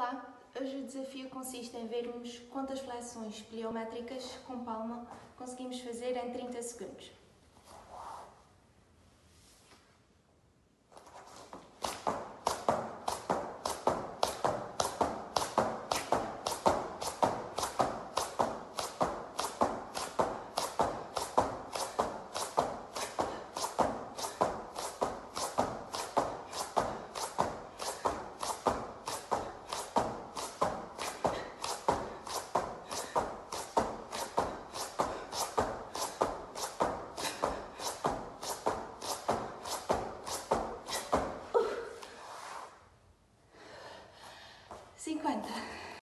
Olá, hoje o desafio consiste em vermos quantas flexões pliométricas com palma conseguimos fazer em 30 segundos. 50.